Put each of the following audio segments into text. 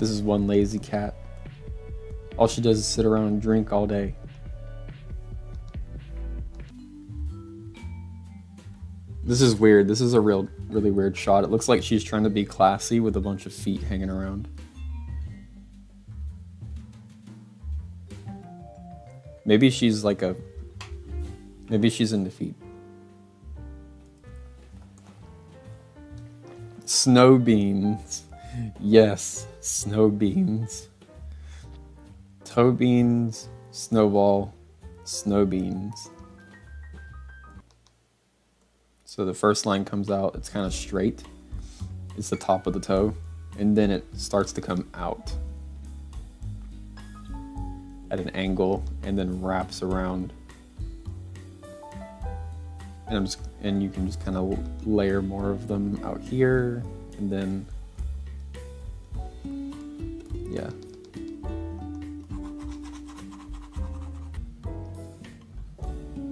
This is one lazy cat. All she does is sit around and drink all day. This is weird. This is a real, really weird shot. It looks like she's trying to be classy with a bunch of feet hanging around. Maybe she's like a. Maybe she's in defeat. Snow beans. Yes, snow beans. Toe beans, snowball, snow beans. So the first line comes out, it's kind of straight. It's the top of the toe. And then it starts to come out at an angle and then wraps around. And I'm just and you can just kind of layer more of them out here and then yeah.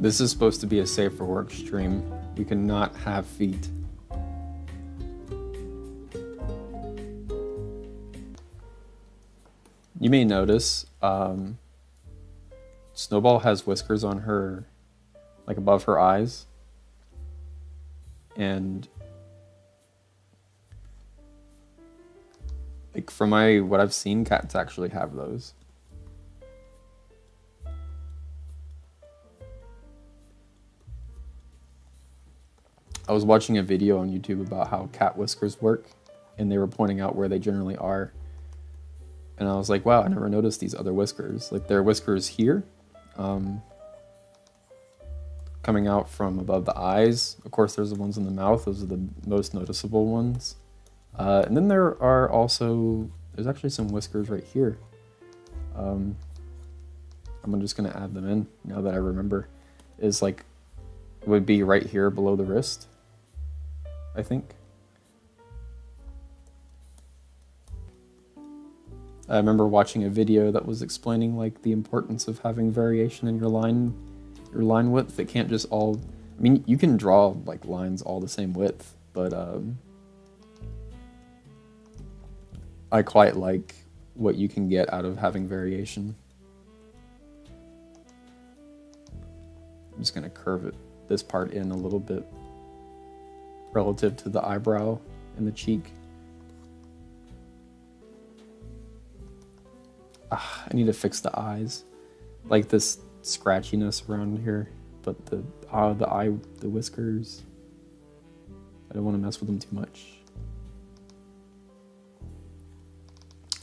This is supposed to be a safer work stream. We cannot have feet. You may notice um, Snowball has whiskers on her, like above her eyes. And like from my what I've seen, cats actually have those. I was watching a video on YouTube about how cat whiskers work, and they were pointing out where they generally are. And I was like, wow, I never noticed these other whiskers. Like, there are whiskers here, um, coming out from above the eyes. Of course, there's the ones in the mouth. Those are the most noticeable ones. Uh, and then there are also, there's actually some whiskers right here. Um, I'm just to add them in now that I remember. Is like, would be right here below the wrist. I think. I remember watching a video that was explaining like the importance of having variation in your line your line width. It can't just all I mean you can draw like lines all the same width, but um I quite like what you can get out of having variation. I'm just gonna curve it this part in a little bit relative to the eyebrow and the cheek. Ah, I need to fix the eyes. Like this scratchiness around here, but the uh, the eye, the whiskers. I don't want to mess with them too much.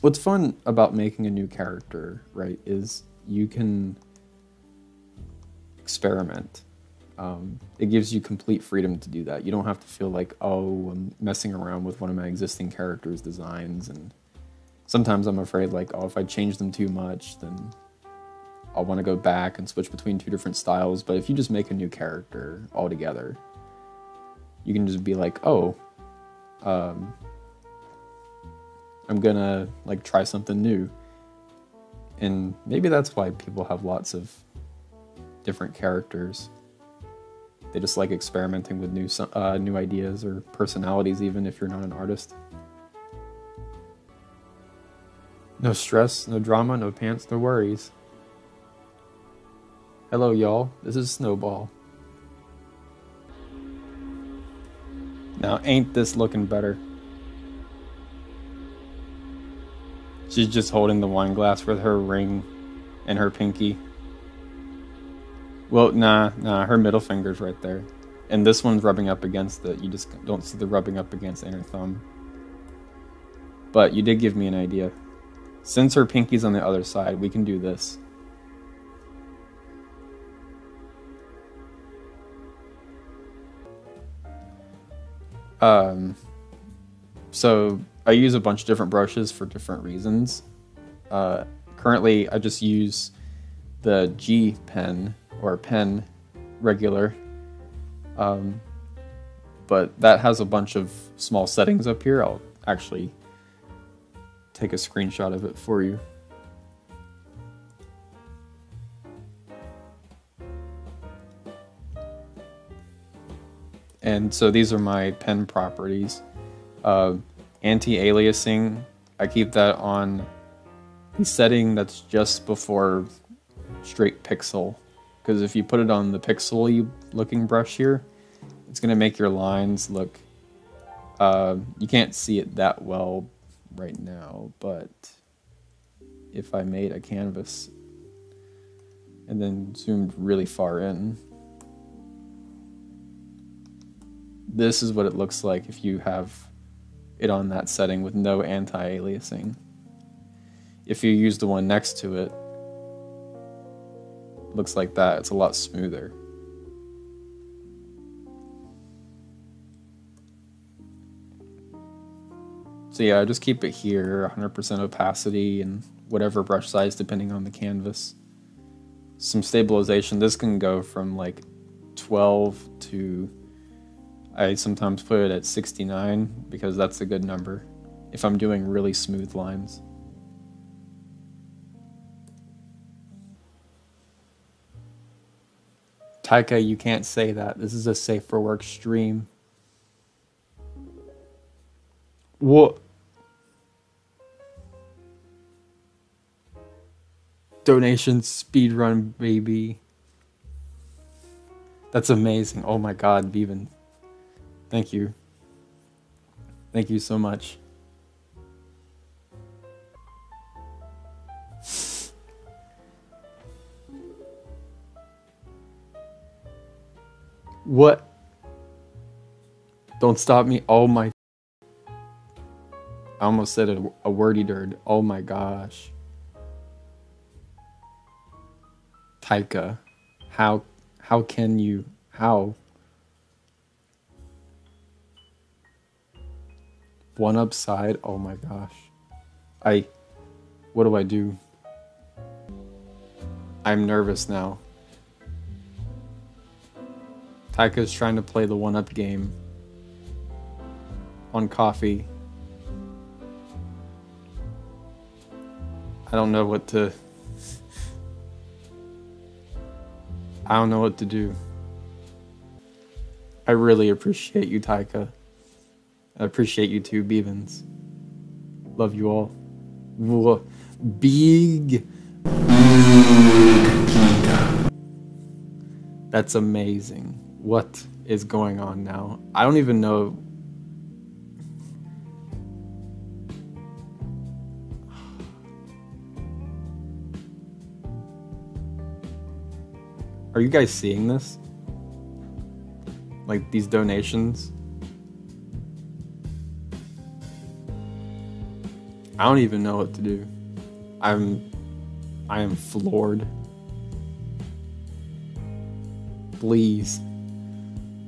What's fun about making a new character, right, is you can experiment um, it gives you complete freedom to do that. You don't have to feel like, oh, I'm messing around with one of my existing characters' designs. And sometimes I'm afraid, like, oh, if I change them too much, then I'll want to go back and switch between two different styles. But if you just make a new character altogether, you can just be like, oh, um, I'm gonna like try something new. And maybe that's why people have lots of different characters they just like experimenting with new uh, new ideas or personalities, even if you're not an artist. No stress, no drama, no pants, no worries. Hello, y'all. This is Snowball. Now, ain't this looking better? She's just holding the wine glass with her ring and her pinky. Well, nah, nah, her middle finger's right there. And this one's rubbing up against it. You just don't see the rubbing up against inner thumb. But you did give me an idea. Since her pinky's on the other side, we can do this. Um, so I use a bunch of different brushes for different reasons. Uh, currently, I just use the G pen or pen regular. Um, but that has a bunch of small settings up here. I'll actually take a screenshot of it for you. And so these are my pen properties. Uh, Anti-aliasing I keep that on the setting that's just before straight pixel. Because if you put it on the pixel looking brush here, it's going to make your lines look... Uh, you can't see it that well right now, but if I made a canvas and then zoomed really far in, this is what it looks like if you have it on that setting with no anti-aliasing. If you use the one next to it, looks like that. It's a lot smoother. So yeah, I just keep it here, 100% opacity and whatever brush size depending on the canvas. Some stabilization, this can go from like 12 to I sometimes put it at 69 because that's a good number if I'm doing really smooth lines. Taika, you can't say that. This is a safe for work stream. What? Donation speed run, baby. That's amazing. Oh my god, Bevan. Thank you. Thank you so much. What? Don't stop me. Oh my. I almost said a, a wordy dirt. Oh my gosh. Taika. How how can you how One upside. Oh my gosh. I. What do I do? I'm nervous now. Taika's trying to play the one up game on Ko-fi. I don't know what to. I don't know what to do. I really appreciate you, Taika. I appreciate you too, Beavens. Love you all. Big. That's amazing. What is going on now? I don't even know. Are you guys seeing this? Like these donations? I don't even know what to do. I'm I am floored. Please,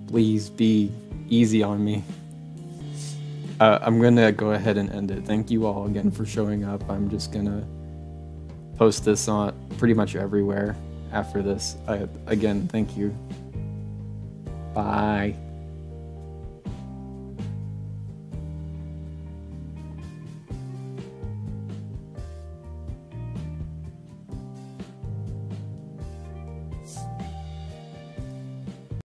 please be easy on me. Uh, I'm gonna go ahead and end it. Thank you all again for showing up. I'm just gonna post this on pretty much everywhere after this. I, again, thank you. Bye.